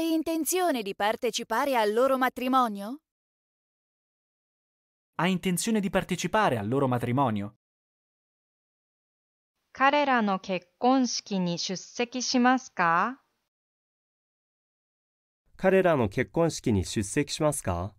Hai intenzione di partecipare al loro matrimonio? Hai intenzione di partecipare al loro matrimonio? 彼らの結婚式に出席しますか彼らの結婚式に出席しますか